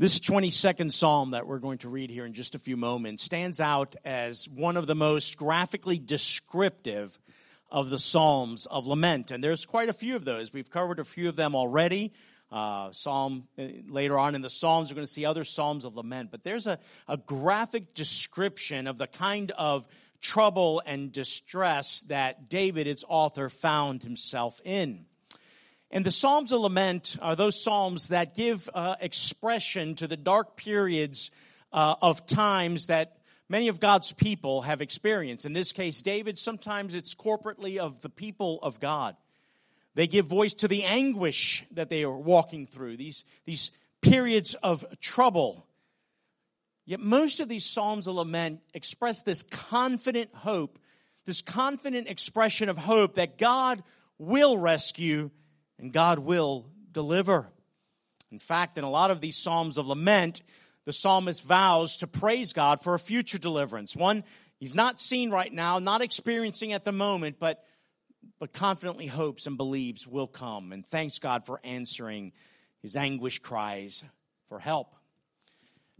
This 22nd Psalm that we're going to read here in just a few moments stands out as one of the most graphically descriptive of the Psalms of lament. And there's quite a few of those. We've covered a few of them already. Uh, Psalm uh, later on in the Psalms, we're going to see other Psalms of lament. But there's a, a graphic description of the kind of trouble and distress that David, its author, found himself in. And the Psalms of Lament are those Psalms that give uh, expression to the dark periods uh, of times that many of God's people have experienced. In this case, David, sometimes it's corporately of the people of God. They give voice to the anguish that they are walking through, these, these periods of trouble. Yet most of these Psalms of Lament express this confident hope, this confident expression of hope that God will rescue and God will deliver. In fact, in a lot of these Psalms of lament, the psalmist vows to praise God for a future deliverance. One he's not seen right now, not experiencing at the moment, but, but confidently hopes and believes will come. And thanks God for answering his anguish cries for help.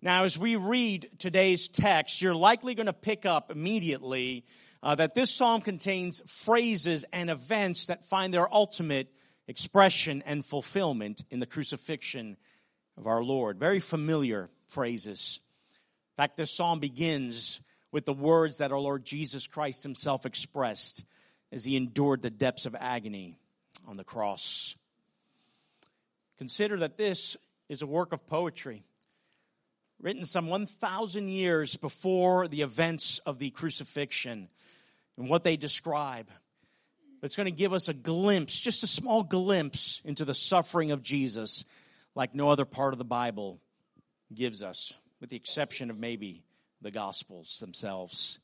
Now, as we read today's text, you're likely going to pick up immediately uh, that this psalm contains phrases and events that find their ultimate expression and fulfillment in the crucifixion of our Lord. Very familiar phrases. In fact, this psalm begins with the words that our Lord Jesus Christ himself expressed as he endured the depths of agony on the cross. Consider that this is a work of poetry written some 1,000 years before the events of the crucifixion and what they describe it's going to give us a glimpse, just a small glimpse into the suffering of Jesus like no other part of the Bible gives us, with the exception of maybe the Gospels themselves.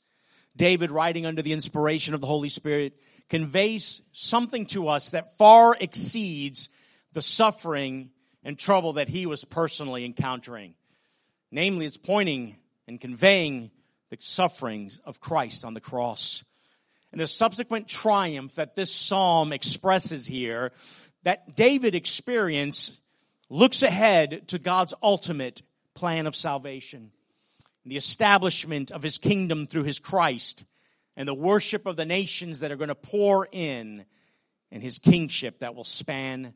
David, writing under the inspiration of the Holy Spirit, conveys something to us that far exceeds the suffering and trouble that he was personally encountering. Namely, it's pointing and conveying the sufferings of Christ on the cross and the subsequent triumph that this psalm expresses here, that David experienced, looks ahead to God's ultimate plan of salvation, the establishment of his kingdom through his Christ, and the worship of the nations that are going to pour in, and his kingship that will span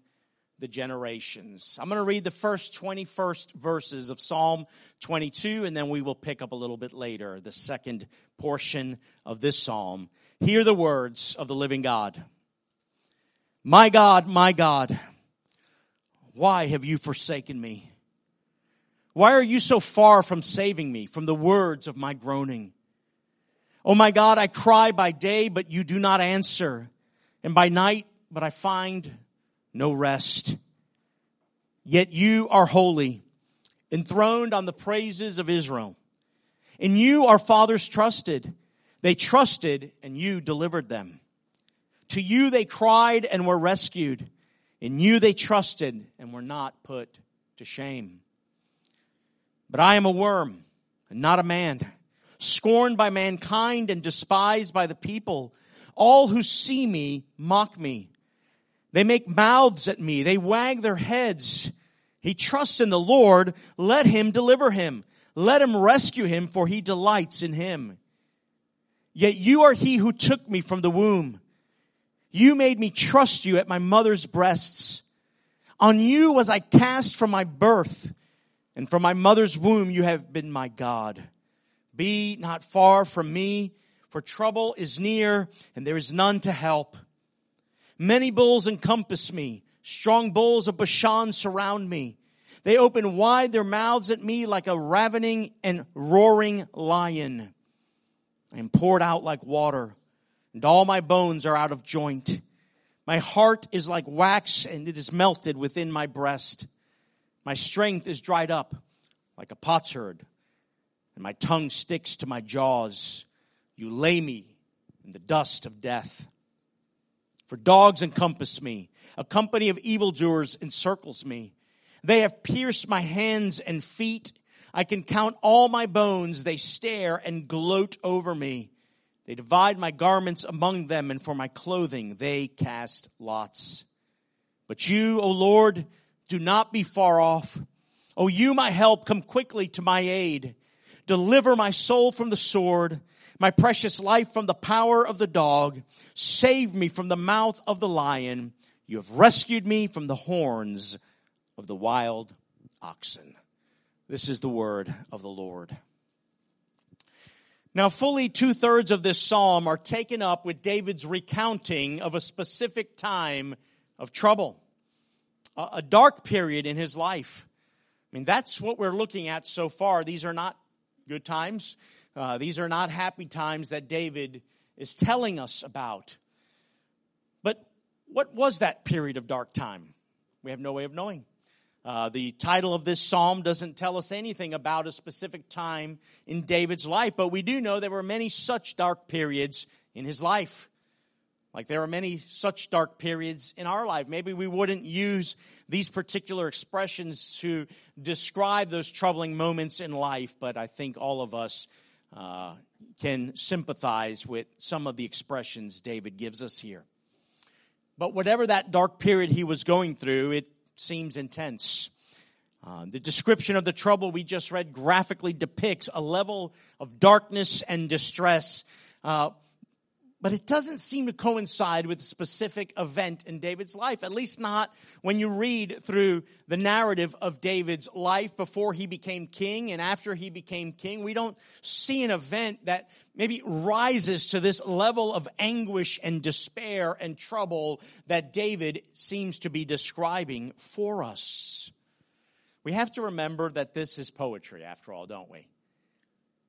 the generations. I'm going to read the first 21st verses of Psalm 22, and then we will pick up a little bit later the second portion of this psalm. Hear the words of the living God. My God, my God, why have you forsaken me? Why are you so far from saving me from the words of my groaning? Oh my God, I cry by day, but you do not answer, and by night, but I find no rest. Yet you are holy, enthroned on the praises of Israel. and you our fathers trusted. They trusted and you delivered them. To you they cried and were rescued. In you they trusted and were not put to shame. But I am a worm and not a man, scorned by mankind and despised by the people. All who see me mock me. They make mouths at me. They wag their heads. He trusts in the Lord. Let him deliver him. Let him rescue him, for he delights in him. Yet you are he who took me from the womb. You made me trust you at my mother's breasts. On you was I cast from my birth, and from my mother's womb you have been my God. Be not far from me, for trouble is near, and there is none to help. Many bulls encompass me. Strong bulls of Bashan surround me. They open wide their mouths at me like a ravening and roaring lion. I am poured out like water, and all my bones are out of joint. My heart is like wax, and it is melted within my breast. My strength is dried up like a potsherd, and my tongue sticks to my jaws. You lay me in the dust of death. For dogs encompass me, a company of evildoers encircles me. They have pierced my hands and feet I can count all my bones. They stare and gloat over me. They divide my garments among them, and for my clothing they cast lots. But you, O Lord, do not be far off. O you, my help, come quickly to my aid. Deliver my soul from the sword, my precious life from the power of the dog. Save me from the mouth of the lion. You have rescued me from the horns of the wild oxen. This is the word of the Lord. Now, fully two thirds of this psalm are taken up with David's recounting of a specific time of trouble, a dark period in his life. I mean, that's what we're looking at so far. These are not good times. Uh, these are not happy times that David is telling us about. But what was that period of dark time? We have no way of knowing. Uh, the title of this psalm doesn't tell us anything about a specific time in David's life, but we do know there were many such dark periods in his life. Like there are many such dark periods in our life. Maybe we wouldn't use these particular expressions to describe those troubling moments in life, but I think all of us uh, can sympathize with some of the expressions David gives us here. But whatever that dark period he was going through, it seems intense. Uh, the description of the trouble we just read graphically depicts a level of darkness and distress, uh, but it doesn't seem to coincide with a specific event in David's life, at least not when you read through the narrative of David's life before he became king and after he became king. We don't see an event that maybe rises to this level of anguish and despair and trouble that David seems to be describing for us. We have to remember that this is poetry, after all, don't we?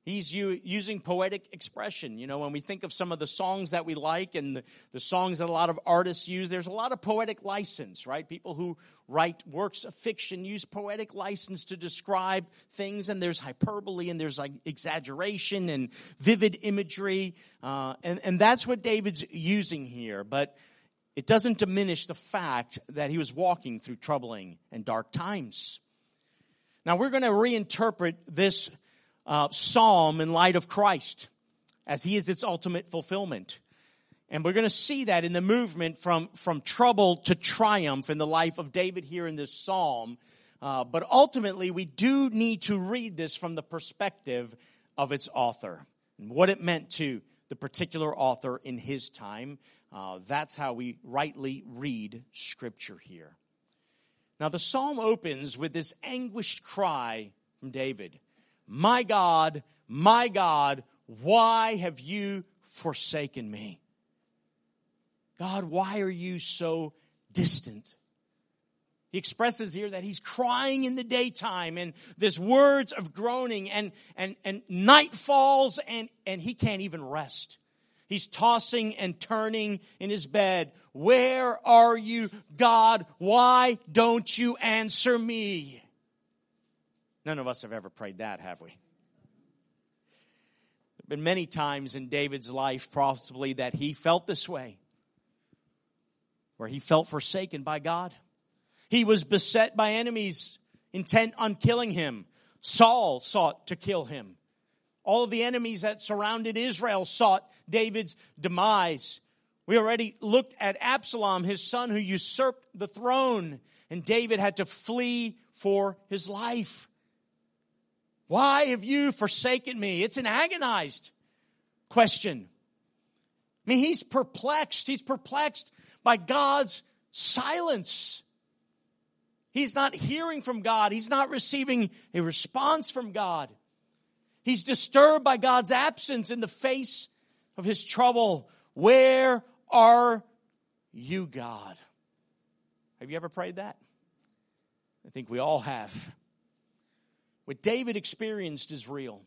He's using poetic expression. You know, when we think of some of the songs that we like and the, the, songs that a lot of artists use, there's a lot of poetic license, right? People who write works of fiction use poetic license to describe things, and there's hyperbole and there's like exaggeration and vivid imagery. Uh, and, and that's what David's using here. But it doesn't diminish the fact that he was walking through troubling and dark times. Now, we're going to reinterpret this uh, psalm in light of Christ, as he is its ultimate fulfillment. And we're going to see that in the movement from, from trouble to triumph in the life of David here in this psalm. Uh, but ultimately, we do need to read this from the perspective of its author and what it meant to the particular author in his time. Uh, that's how we rightly read Scripture here. Now, the psalm opens with this anguished cry from David. My God, my God, why have you forsaken me? God, why are you so distant? He expresses here that he's crying in the daytime and there's words of groaning and, and, and night falls and, and he can't even rest. He's tossing and turning in his bed. Where are you, God? Why don't you answer me? None of us have ever prayed that, have we? There have been many times in David's life, possibly, that he felt this way, where he felt forsaken by God. He was beset by enemies intent on killing him. Saul sought to kill him. All of the enemies that surrounded Israel sought David's demise. We already looked at Absalom, his son, who usurped the throne, and David had to flee for his life. Why have you forsaken me? It's an agonized question. I mean, he's perplexed. He's perplexed by God's silence. He's not hearing from God. He's not receiving a response from God. He's disturbed by God's absence in the face of his trouble. Where are you, God? Have you ever prayed that? I think we all have. What David experienced is real.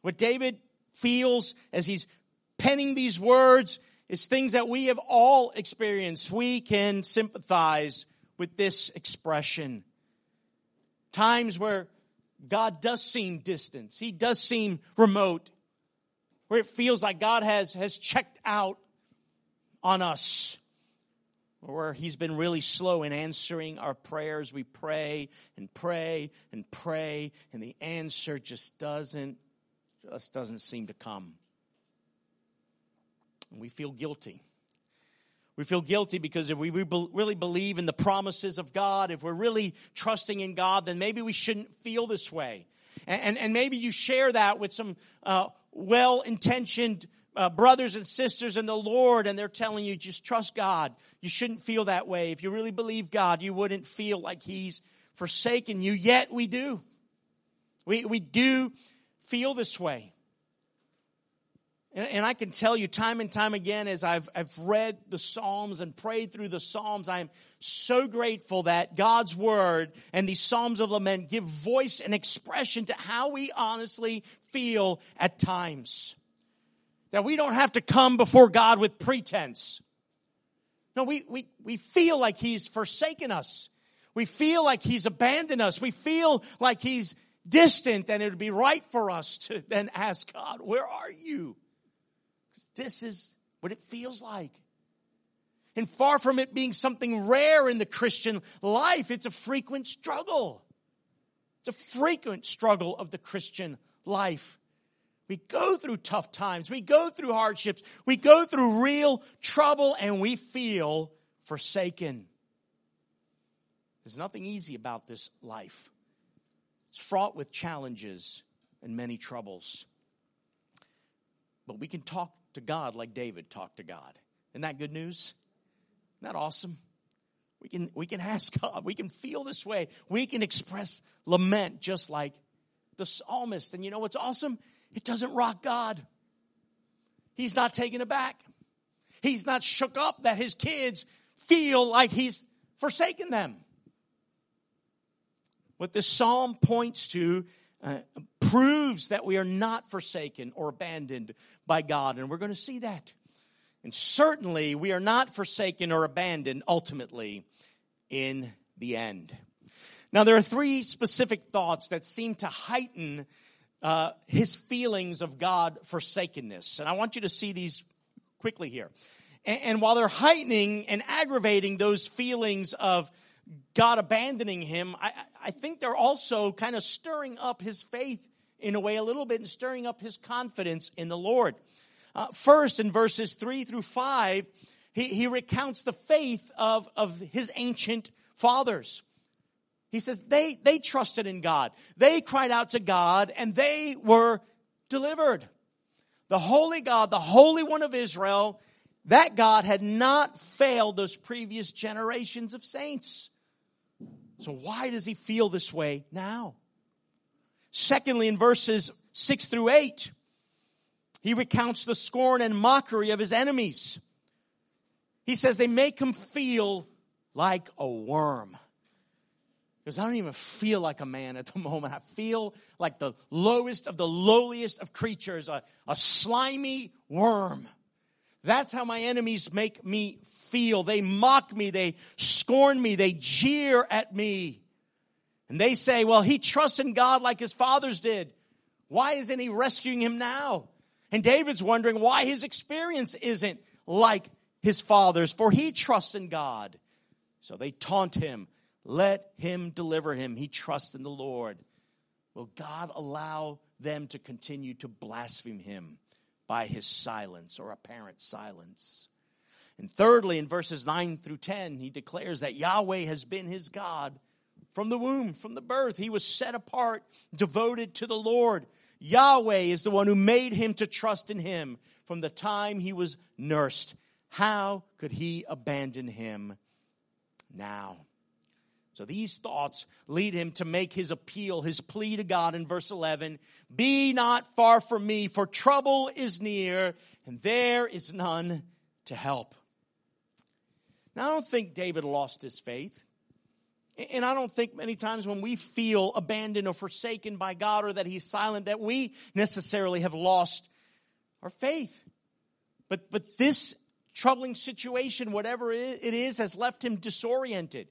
What David feels as he's penning these words is things that we have all experienced. We can sympathize with this expression. Times where God does seem distant, He does seem remote, where it feels like God has, has checked out on us where he's been really slow in answering our prayers. We pray and pray and pray, and the answer just doesn't just doesn't seem to come. And we feel guilty. We feel guilty because if we really believe in the promises of God, if we're really trusting in God, then maybe we shouldn't feel this way. And, and, and maybe you share that with some uh, well intentioned uh, brothers and sisters in the Lord, and they're telling you just trust God. You shouldn't feel that way. If you really believe God, you wouldn't feel like He's forsaken you. Yet we do. We, we do feel this way. And, and I can tell you time and time again as I've, I've read the Psalms and prayed through the Psalms, I am so grateful that God's Word and these Psalms of Lament give voice and expression to how we honestly feel at times. That we don't have to come before God with pretense. No, we, we, we feel like He's forsaken us. We feel like He's abandoned us. We feel like He's distant and it would be right for us to then ask God, where are you? Because This is what it feels like. And far from it being something rare in the Christian life, it's a frequent struggle. It's a frequent struggle of the Christian life. We go through tough times. We go through hardships. We go through real trouble and we feel forsaken. There's nothing easy about this life. It's fraught with challenges and many troubles. But we can talk to God like David talked to God. Isn't that good news? Isn't that awesome? We can, we can ask God. We can feel this way. We can express lament just like the psalmist. And you know what's awesome? It doesn't rock God. He's not taken aback. He's not shook up that his kids feel like he's forsaken them. What this psalm points to uh, proves that we are not forsaken or abandoned by God. And we're going to see that. And certainly we are not forsaken or abandoned ultimately in the end. Now, there are three specific thoughts that seem to heighten uh, his feelings of God forsakenness. And I want you to see these quickly here. And, and while they're heightening and aggravating those feelings of God abandoning him, I, I think they're also kind of stirring up his faith in a way a little bit and stirring up his confidence in the Lord. Uh, first, in verses 3 through 5, he, he recounts the faith of, of his ancient fathers. He says they, they trusted in God. They cried out to God and they were delivered. The holy God, the Holy One of Israel, that God had not failed those previous generations of saints. So why does he feel this way now? Secondly, in verses 6 through 8, he recounts the scorn and mockery of his enemies. He says they make him feel like a worm. Because I don't even feel like a man at the moment. I feel like the lowest of the lowliest of creatures, a, a slimy worm. That's how my enemies make me feel. They mock me. They scorn me. They jeer at me. And they say, well, he trusts in God like his fathers did. Why isn't he rescuing him now? And David's wondering why his experience isn't like his father's, for he trusts in God. So they taunt him. Let him deliver him. He trusts in the Lord. Will God allow them to continue to blaspheme him? by his silence or apparent silence. And thirdly, in verses 9 through 10, he declares that Yahweh has been his God from the womb, from the birth. He was set apart, devoted to the Lord. Yahweh is the one who made him to trust in him from the time he was nursed. How could he abandon him now? So these thoughts lead him to make his appeal, his plea to God in verse 11 Be not far from me, for trouble is near, and there is none to help. Now, I don't think David lost his faith. And I don't think many times when we feel abandoned or forsaken by God or that He's silent, that we necessarily have lost our faith. But, but this troubling situation, whatever it is, has left him disoriented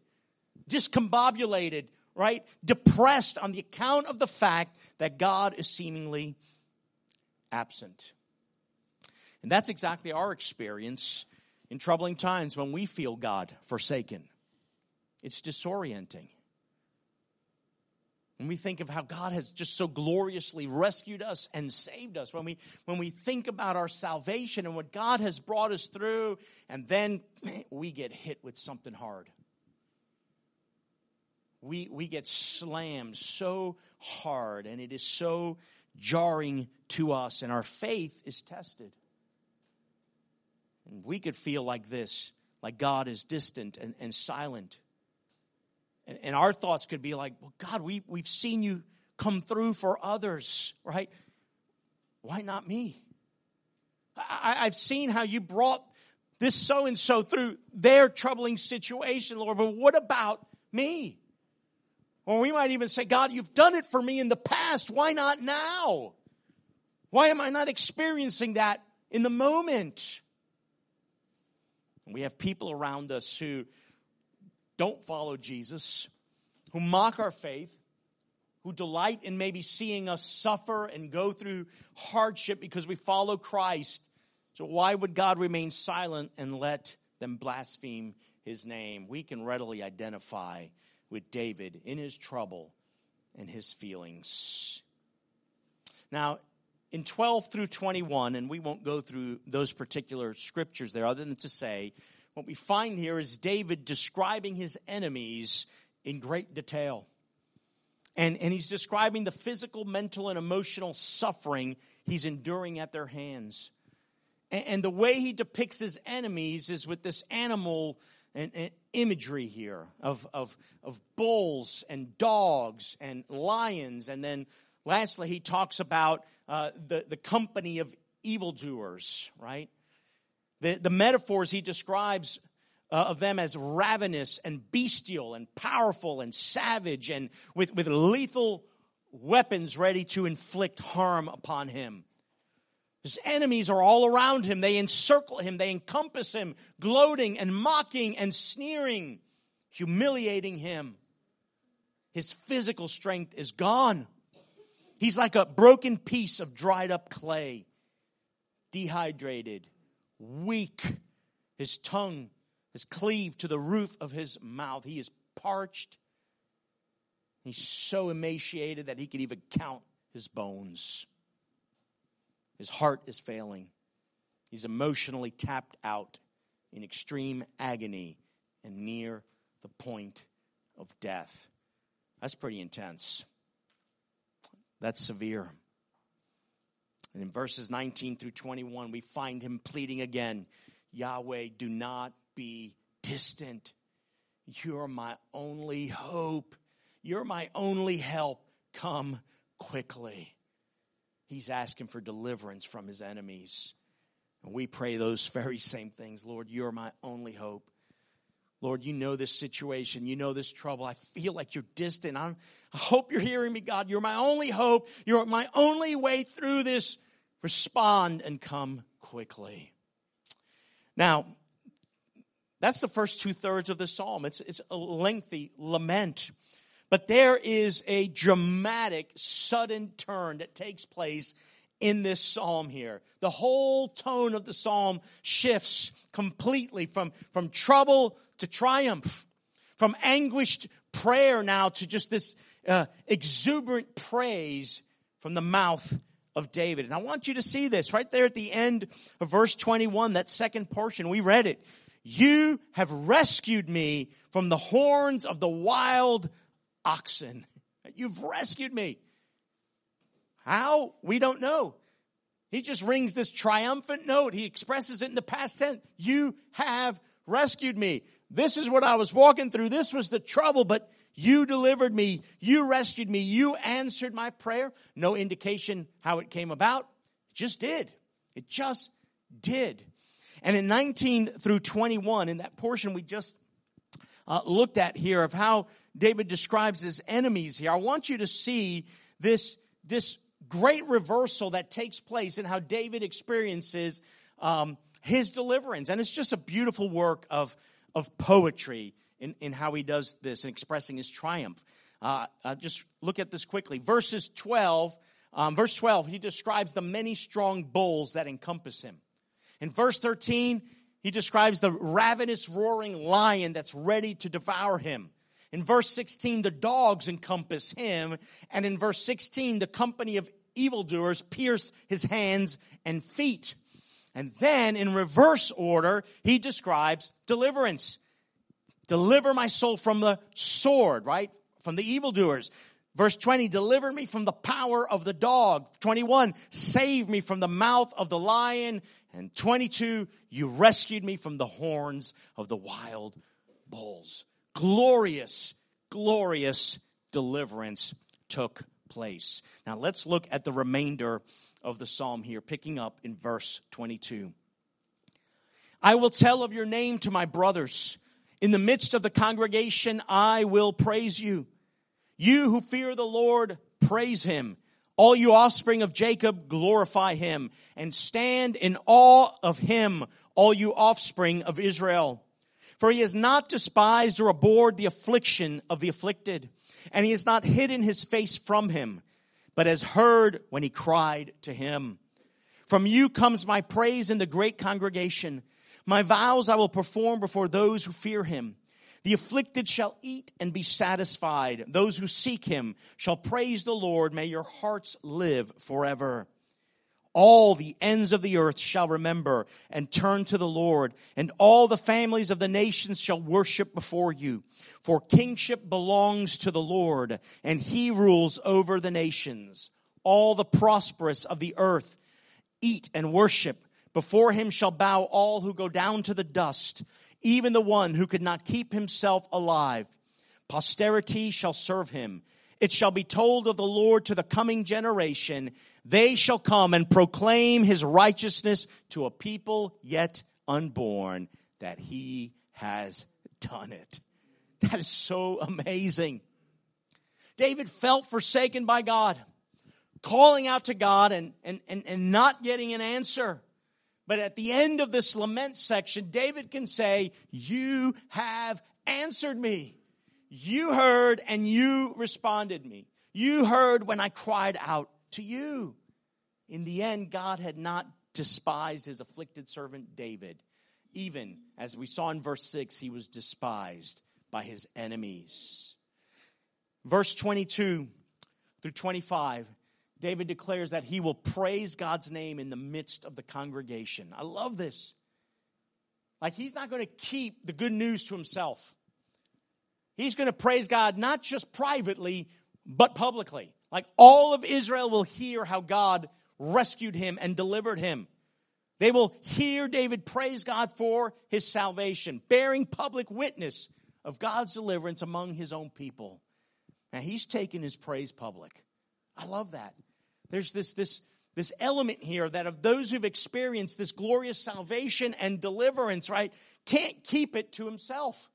discombobulated, right? Depressed on the account of the fact that God is seemingly absent. And that's exactly our experience in troubling times when we feel God forsaken. It's disorienting. when we think of how God has just so gloriously rescued us and saved us, when we, when we think about our salvation and what God has brought us through, and then we get hit with something hard. We, we get slammed so hard, and it is so jarring to us, and our faith is tested. And we could feel like this, like God is distant and, and silent. And, and our thoughts could be like, well, God, we, we've seen you come through for others, right? Why not me? I, I've seen how you brought this so and so through their troubling situation, Lord, but what about me? Or we might even say, God, you've done it for me in the past. Why not now? Why am I not experiencing that in the moment? We have people around us who don't follow Jesus, who mock our faith, who delight in maybe seeing us suffer and go through hardship because we follow Christ. So, why would God remain silent and let them blaspheme his name? We can readily identify with David in his trouble and his feelings. Now, in 12 through 21, and we won't go through those particular scriptures there other than to say what we find here is David describing his enemies in great detail. And, and he's describing the physical, mental, and emotional suffering he's enduring at their hands. And, and the way he depicts his enemies is with this animal and, imagery here of, of, of bulls and dogs and lions. And then lastly, he talks about uh, the, the company of evildoers, right? The, the metaphors he describes uh, of them as ravenous and bestial and powerful and savage and with, with lethal weapons ready to inflict harm upon him. His enemies are all around him. They encircle him. They encompass him, gloating and mocking and sneering, humiliating him. His physical strength is gone. He's like a broken piece of dried up clay, dehydrated, weak. His tongue is cleaved to the roof of his mouth. He is parched. He's so emaciated that he could even count his bones. His heart is failing. He's emotionally tapped out in extreme agony and near the point of death. That's pretty intense. That's severe. And in verses 19 through 21, we find him pleading again Yahweh, do not be distant. You're my only hope. You're my only help. Come quickly. He's asking for deliverance from his enemies. And we pray those very same things. Lord, you're my only hope. Lord, you know this situation. You know this trouble. I feel like you're distant. I'm, i hope you're hearing me, God. You're my only hope. You're my only way through this respond and come quickly. Now, that's the first two thirds of the psalm. It's, it's a lengthy lament. But there is a dramatic, sudden turn that takes place in this psalm here. The whole tone of the psalm shifts completely from, from trouble to triumph, from anguished prayer now to just this uh, exuberant praise from the mouth of David. And I want you to see this right there at the end of verse 21, that second portion. We read it. You have rescued me from the horns of the wild oxen. You've rescued me. How? We don't know. He just rings this triumphant note. He expresses it in the past tense. You have rescued me. This is what I was walking through. This was the trouble, but you delivered me. You rescued me. You answered my prayer. No indication how it came about. It just did. It just did. And in 19 through 21, in that portion we just uh, looked at here of how David describes his enemies here, I want you to see this, this great reversal that takes place and how David experiences um, his deliverance. And it's just a beautiful work of, of poetry in, in how he does this and expressing his triumph. Uh, uh, just look at this quickly. Verses 12, um, verse 12, he describes the many strong bulls that encompass him. In verse 13, he describes the ravenous roaring lion that's ready to devour him. In verse 16, the dogs encompass him. And in verse 16, the company of evildoers pierce his hands and feet. And then in reverse order, he describes deliverance. Deliver my soul from the sword, right? From the evildoers. Verse 20, deliver me from the power of the dog. 21, save me from the mouth of the lion. And 22, you rescued me from the horns of the wild bulls. Glorious, glorious deliverance took place. Now let's look at the remainder of the psalm here, picking up in verse 22. I will tell of your name to my brothers. In the midst of the congregation, I will praise you. You who fear the Lord, praise him. All you offspring of Jacob, glorify him and stand in awe of him, all you offspring of Israel. For he has not despised or abhorred the affliction of the afflicted, and he has not hidden his face from him, but has heard when he cried to him. From you comes my praise in the great congregation. My vows I will perform before those who fear him. The afflicted shall eat and be satisfied. Those who seek him shall praise the Lord. May your hearts live forever. All the ends of the earth shall remember and turn to the Lord, and all the families of the nations shall worship before you. For kingship belongs to the Lord, and he rules over the nations. All the prosperous of the earth eat and worship. Before him shall bow all who go down to the dust even the one who could not keep himself alive. Posterity shall serve him. It shall be told of the Lord to the coming generation. They shall come and proclaim his righteousness to a people yet unborn that he has done it. That is so amazing. David felt forsaken by God, calling out to God and, and, and, and not getting an answer. But at the end of this lament section, David can say, You have answered me. You heard and you responded me. You heard when I cried out to you. In the end, God had not despised his afflicted servant David. Even as we saw in verse 6, he was despised by his enemies. Verse 22 through 25 David declares that he will praise God's name in the midst of the congregation. I love this. Like, he's not going to keep the good news to himself. He's going to praise God not just privately, but publicly. Like, all of Israel will hear how God rescued him and delivered him. They will hear David praise God for his salvation, bearing public witness of God's deliverance among his own people. Now, he's taken his praise public. I love that. There's this, this, this element here that of those who've experienced this glorious salvation and deliverance, right, can't keep it to himself.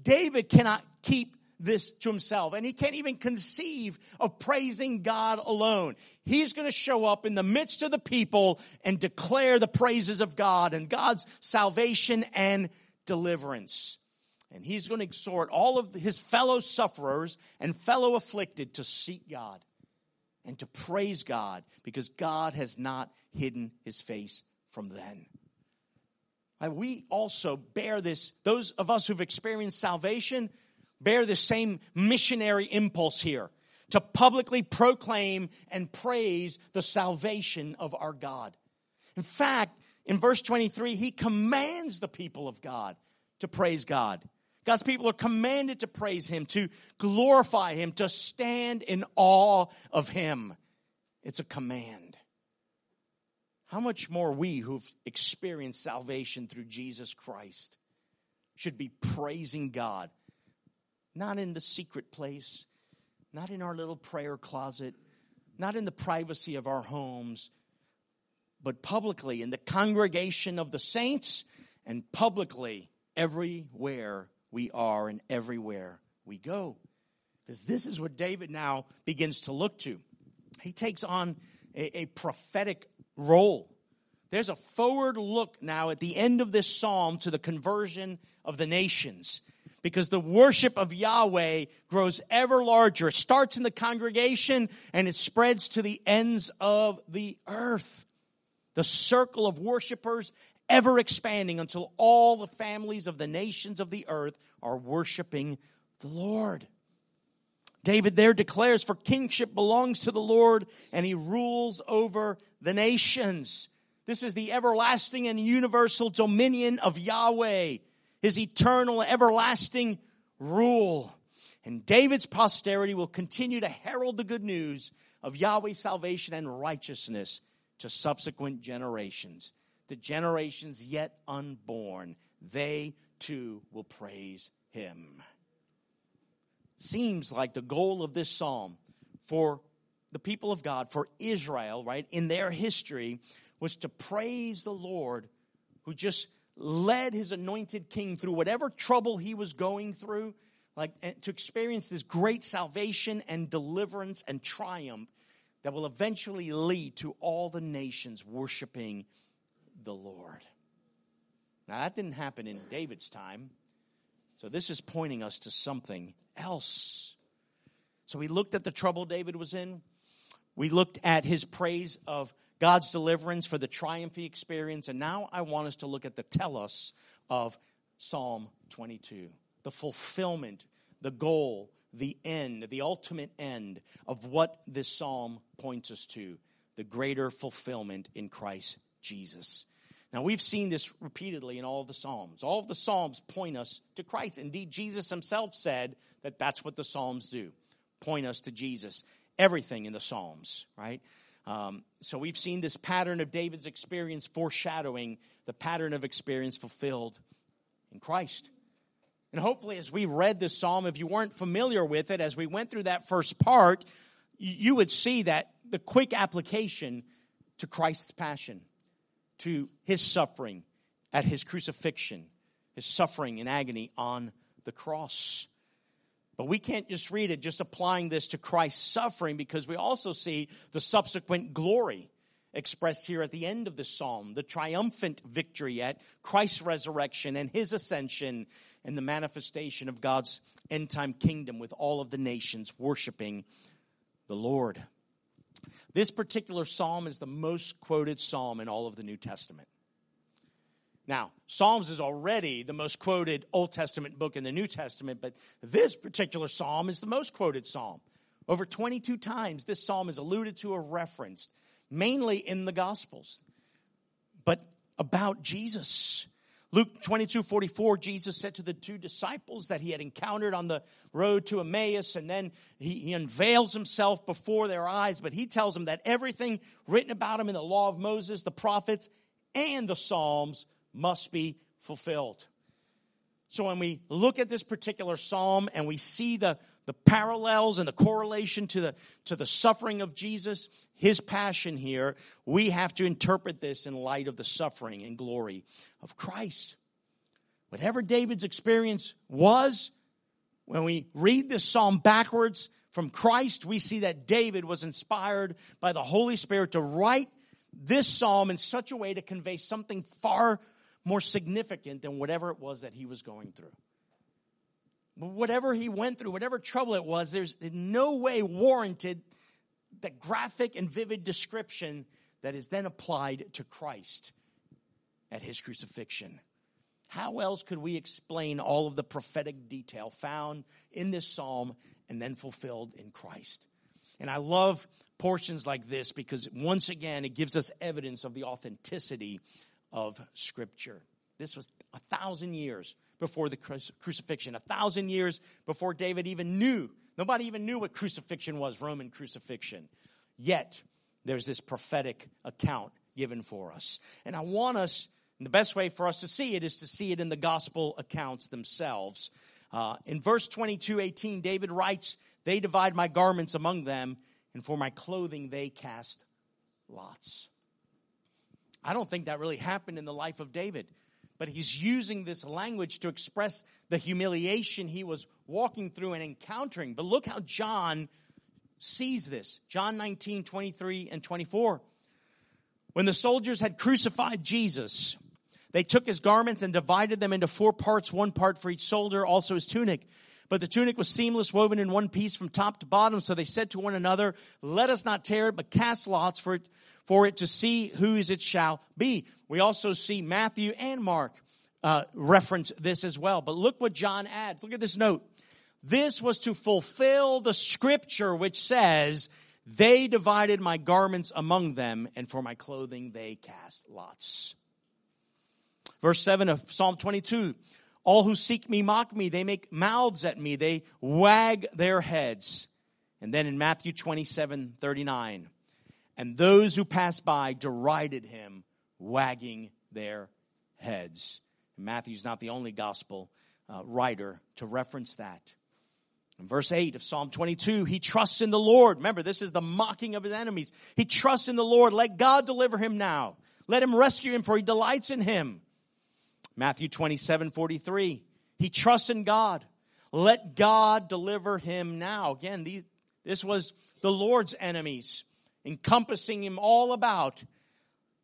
David cannot keep this to himself, and he can't even conceive of praising God alone. He's going to show up in the midst of the people and declare the praises of God and God's salvation and deliverance. And he's going to exhort all of his fellow sufferers and fellow afflicted to seek God and to praise God because God has not hidden his face from them. We also bear this, those of us who've experienced salvation bear the same missionary impulse here to publicly proclaim and praise the salvation of our God. In fact, in verse 23, he commands the people of God to praise God. God's people are commanded to praise Him, to glorify Him, to stand in awe of Him. It's a command. How much more we who've experienced salvation through Jesus Christ should be praising God, not in the secret place, not in our little prayer closet, not in the privacy of our homes, but publicly in the congregation of the saints and publicly everywhere we are and everywhere we go. Because this is what David now begins to look to. He takes on a, a prophetic role. There's a forward look now at the end of this psalm to the conversion of the nations because the worship of Yahweh grows ever larger. It starts in the congregation and it spreads to the ends of the earth. The circle of worshipers ever expanding until all the families of the nations of the earth are worshiping the Lord. David there declares, For kingship belongs to the Lord, and he rules over the nations. This is the everlasting and universal dominion of Yahweh, his eternal, everlasting rule. And David's posterity will continue to herald the good news of Yahweh's salvation and righteousness to subsequent generations. The generations yet unborn, they too will praise him. Seems like the goal of this psalm for the people of God, for Israel, right, in their history, was to praise the Lord who just led his anointed king through whatever trouble he was going through, like to experience this great salvation and deliverance and triumph that will eventually lead to all the nations worshiping the Lord. Now, that didn't happen in David's time. So, this is pointing us to something else. So, we looked at the trouble David was in. We looked at his praise of God's deliverance for the triumph he experienced. And now I want us to look at the telos of Psalm 22 the fulfillment, the goal, the end, the ultimate end of what this psalm points us to the greater fulfillment in Christ Jesus. Now, we've seen this repeatedly in all of the Psalms. All of the Psalms point us to Christ. Indeed, Jesus himself said that that's what the Psalms do point us to Jesus. Everything in the Psalms, right? Um, so we've seen this pattern of David's experience foreshadowing the pattern of experience fulfilled in Christ. And hopefully, as we read this psalm, if you weren't familiar with it, as we went through that first part, you would see that the quick application to Christ's passion to his suffering at his crucifixion, his suffering and agony on the cross. But we can't just read it just applying this to Christ's suffering because we also see the subsequent glory expressed here at the end of the psalm, the triumphant victory at Christ's resurrection and his ascension and the manifestation of God's end time kingdom with all of the nations worshiping the Lord. This particular psalm is the most quoted psalm in all of the New Testament. Now, Psalms is already the most quoted Old Testament book in the New Testament, but this particular psalm is the most quoted psalm. Over 22 times, this psalm is alluded to or referenced, mainly in the Gospels, but about Jesus. Luke 22 44, Jesus said to the two disciples that he had encountered on the road to Emmaus, and then he, he, unveils himself before their eyes, but he tells them that everything written about him in the law of Moses, the prophets, and the Psalms must be fulfilled. So when we look at this particular psalm and we see the, the parallels and the correlation to the, to the suffering of Jesus, his passion here, we have to interpret this in light of the suffering and glory of Christ. Whatever David's experience was, when we read this psalm backwards from Christ, we see that David was inspired by the Holy Spirit to write this psalm in such a way to convey something far more significant than whatever it was that he was going through whatever he went through, whatever trouble it was, there's no way warranted the graphic and vivid description that is then applied to Christ at his crucifixion. How else could we explain all of the prophetic detail found in this psalm and then fulfilled in Christ? And I love portions like this because once again it gives us evidence of the authenticity of Scripture. This was a thousand years before the crucifixion, a thousand years before David even knew. Nobody even knew what crucifixion was, Roman crucifixion. Yet, there's this prophetic account given for us. And I want us, the best way for us to see it is to see it in the gospel accounts themselves. Uh, in verse 22, 18, David writes, They divide my garments among them, and for my clothing they cast lots. I don't think that really happened in the life of David but he's using this language to express the humiliation he was walking through and encountering. But look how John sees this John 19, 23, and 24. When the soldiers had crucified Jesus, they took his garments and divided them into four parts, one part for each soldier, also his tunic. But the tunic was seamless, woven in one piece from top to bottom. So they said to one another, Let us not tear it, but cast lots for it, for it to see whose it shall be. We also see Matthew and Mark uh, reference this as well. But look what John adds. Look at this note. This was to fulfill the scripture which says, They divided my garments among them, and for my clothing they cast lots. Verse 7 of Psalm 22 All who seek me mock me, they make mouths at me, they wag their heads. And then in Matthew 27 39, and those who passed by derided him, wagging their heads. Matthew's not the only gospel uh, writer to reference that. In verse 8 of Psalm 22, he trusts in the Lord. Remember, this is the mocking of his enemies. He trusts in the Lord. Let God deliver him now. Let him rescue him, for he delights in him. Matthew 27 43, he trusts in God. Let God deliver him now. Again, this was the Lord's enemies encompassing him all about.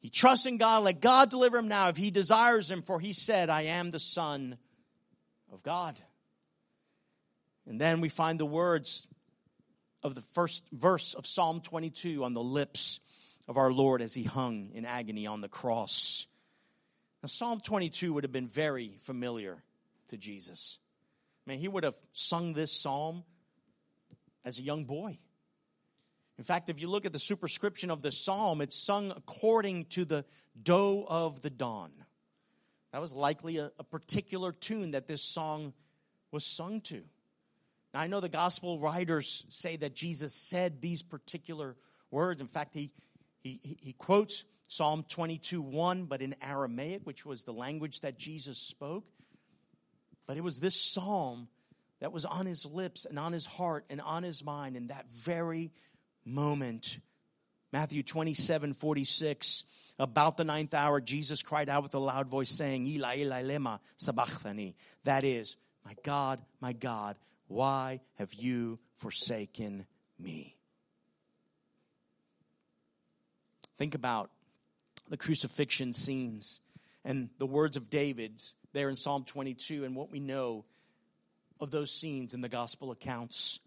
He trusts in God. Let God deliver him now if he desires him, for he said, I am the Son of God. And then we find the words of the first verse of Psalm 22 on the lips of our Lord as he hung in agony on the cross. Now, Psalm 22 would have been very familiar to Jesus. I mean, he would have sung this psalm as a young boy. In fact, if you look at the superscription of the psalm, it's sung according to the doe of the dawn. That was likely a, a particular tune that this song was sung to. Now, I know the gospel writers say that Jesus said these particular words. In fact, he, he, he quotes Psalm 22 1, but in Aramaic, which was the language that Jesus spoke. But it was this psalm that was on his lips and on his heart and on his mind in that very moment. Matthew 27 46. About the ninth hour, Jesus cried out with a loud voice, saying, Eli, Eli, lema sabachthani. That is, My God, my God, why have you forsaken me? Think about the crucifixion scenes and the words of David's there in Psalm 22 and what we know of those scenes in the gospel accounts.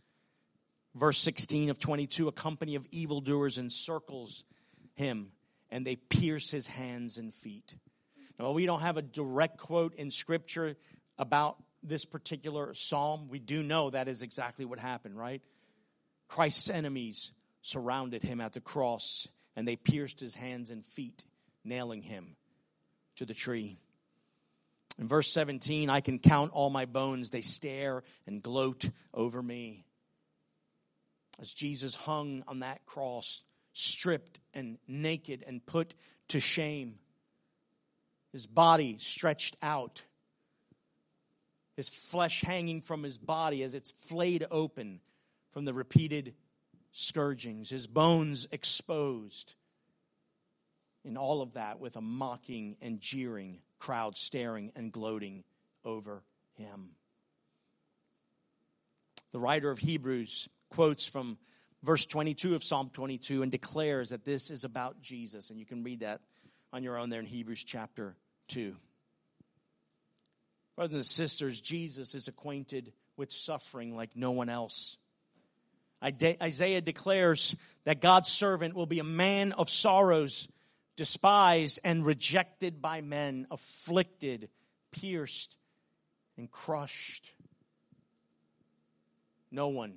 Verse 16 of 22 a company of evildoers encircles him and they pierce his hands and feet. Now, we don't have a direct quote in scripture about this particular psalm. We do know that is exactly what happened, right? Christ's enemies surrounded him at the cross and they pierced his hands and feet, nailing him to the tree. In verse 17, I can count all my bones. They stare and gloat over me as Jesus hung on that cross, stripped and naked and put to shame, his body stretched out, his flesh hanging from his body as it's flayed open from the repeated scourgings, his bones exposed. In all of that, with a mocking and jeering crowd staring and gloating over him. The writer of Hebrews quotes from verse 22 of Psalm 22 and declares that this is about Jesus. And you can read that on your own there in Hebrews chapter 2. Brothers and sisters, Jesus is acquainted with suffering like no one else. Isaiah declares that God's servant will be a man of sorrows, despised and rejected by men, afflicted, pierced, and crushed. No one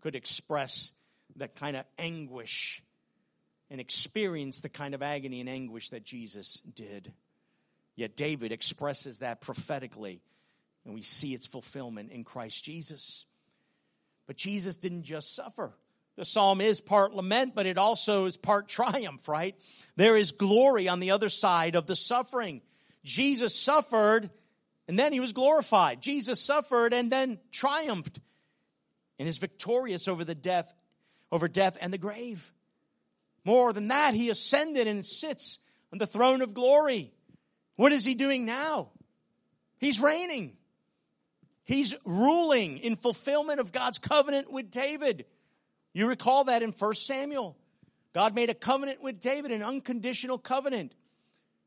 could express that kind of anguish and experience the kind of agony and anguish that Jesus did. Yet David expresses that prophetically, and we see its fulfillment in Christ Jesus. But Jesus didn't just suffer. The psalm is part lament, but it also is part triumph, right? There is glory on the other side of the suffering. Jesus suffered and then he was glorified. Jesus suffered and then triumphed and is victorious over the death, over death and the grave. More than that, he ascended and sits on the throne of glory. What is he doing now? He's reigning. He's ruling in fulfillment of God's covenant with David. You recall that in 1 Samuel. God made a covenant with David, an unconditional covenant,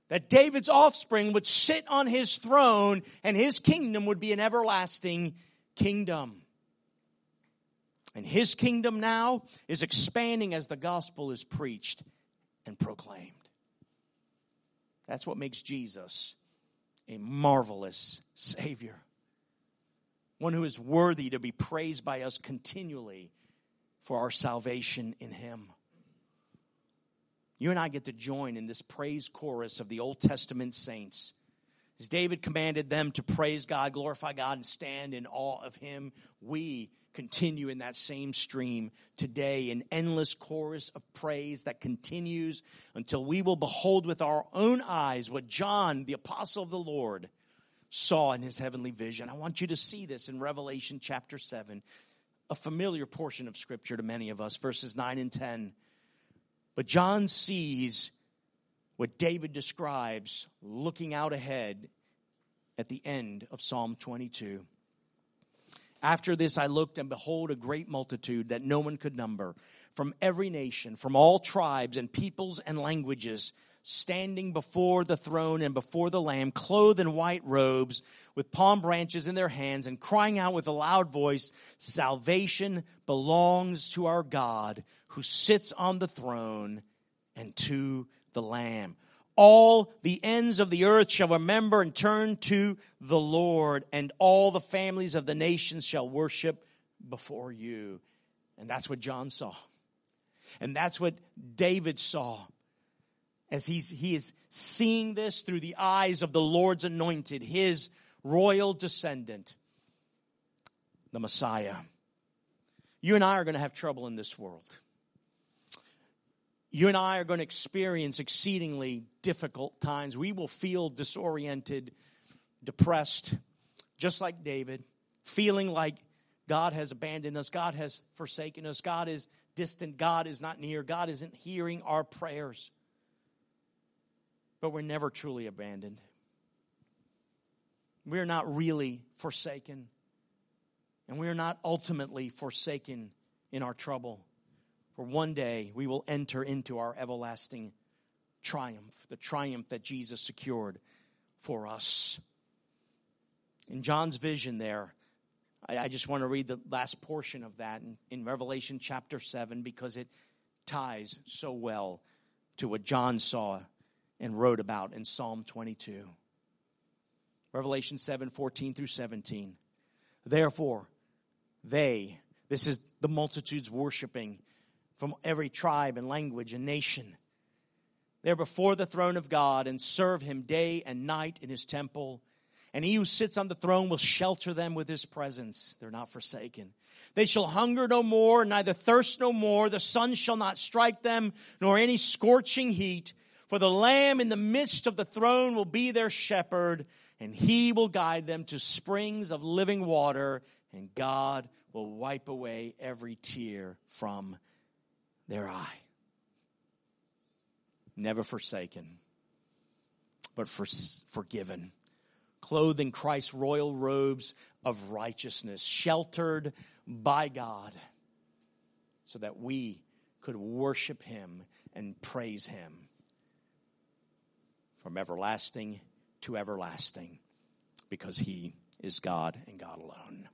that David's offspring would sit on his throne and his kingdom would be an everlasting kingdom. And his kingdom now is expanding as the gospel is preached and proclaimed. That's what makes Jesus a marvelous Savior. one who is worthy to be praised by us continually for our salvation in him. You and I get to join in this praise chorus of the Old Testament saints. As David commanded them to praise God, glorify God, and stand in awe of him, we continue in that same stream today, an endless chorus of praise that continues until we will behold with our own eyes what John, the apostle of the Lord, saw in his heavenly vision. I want you to see this in Revelation chapter 7, a familiar portion of scripture to many of us, verses 9 and 10. But John sees what David describes looking out ahead at the end of Psalm 22. After this, I looked, and behold, a great multitude that no one could number, from every nation, from all tribes and peoples and languages, standing before the throne and before the Lamb, clothed in white robes, with palm branches in their hands, and crying out with a loud voice Salvation belongs to our God who sits on the throne and to the Lamb. All the ends of the earth shall remember and turn to the Lord, and all the families of the nations shall worship before you. And that's what John saw. And that's what David saw as he's, he is seeing this through the eyes of the Lord's anointed, his royal descendant, the Messiah. You and I are going to have trouble in this world you and I are going to experience exceedingly difficult times. We will feel disoriented, depressed, just like David, feeling like God has abandoned us, God has forsaken us, God is distant, God is not near, God isn't hearing our prayers. But we're never truly abandoned. We're not really forsaken. And we're not ultimately forsaken in our trouble. For one day we will enter into our everlasting triumph, the triumph that Jesus secured for us. In John's vision, there, I, I just want to read the last portion of that in, in Revelation chapter 7 because it ties so well to what John saw and wrote about in Psalm 22. Revelation 7 14 through 17. Therefore, they, this is the multitudes worshiping from every tribe and language and nation. They're before the throne of God and serve him day and night in his temple. And he who sits on the throne will shelter them with his presence. They're not forsaken. They shall hunger no more, neither thirst no more. The sun shall not strike them, nor any scorching heat. For the Lamb in the midst of the throne will be their shepherd, and he will guide them to springs of living water, and God will wipe away every tear from their eye. Never forsaken, but for, forgiven. Clothed in Christ's royal robes of righteousness, sheltered by God, so that we could worship Him and praise Him from everlasting to everlasting, because He is God and God alone.